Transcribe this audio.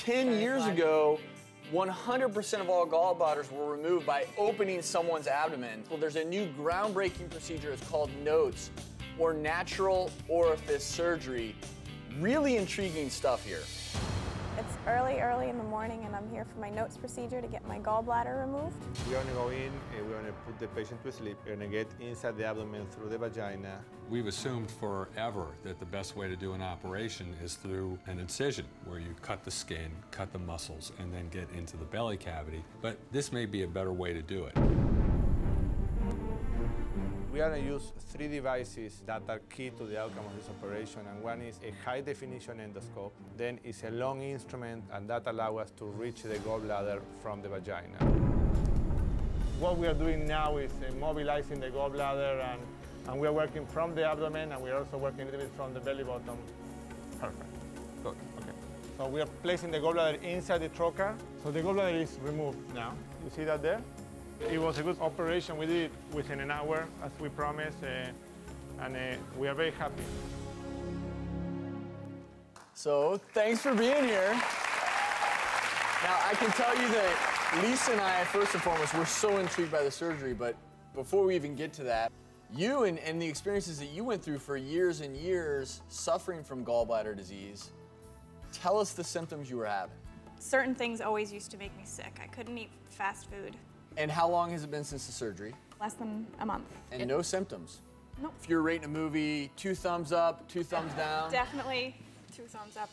10 years ago, 100% of all gallbladders were removed by opening someone's abdomen. Well, there's a new groundbreaking procedure. It's called NOTES, or natural orifice surgery. Really intriguing stuff here. It's early, early in the morning, and I'm here for my notes procedure to get my gallbladder removed. We're gonna go in uh, and we're gonna put the patient to sleep. We're gonna get inside the abdomen through the vagina. We've assumed forever that the best way to do an operation is through an incision, where you cut the skin, cut the muscles, and then get into the belly cavity. But this may be a better way to do it. We are going to use three devices that are key to the outcome of this operation, and one is a high definition endoscope, then is a long instrument, and that allows us to reach the gallbladder from the vagina. What we are doing now is uh, mobilizing the gallbladder, and, and we are working from the abdomen, and we are also working a little bit from the belly bottom. Perfect. Good. Okay. So we are placing the gallbladder inside the trocar. So the gallbladder is removed now. You see that there? It was a good operation. We did it within an hour, as we promised, uh, and uh, we are very happy. So thanks for being here. Now, I can tell you that Lisa and I, first and foremost, we're so intrigued by the surgery, but before we even get to that, you and, and the experiences that you went through for years and years suffering from gallbladder disease, tell us the symptoms you were having. Certain things always used to make me sick. I couldn't eat fast food. And how long has it been since the surgery? Less than a month. And no symptoms. Nope. If you're rating a movie, two thumbs up, two thumbs down. Definitely two thumbs up.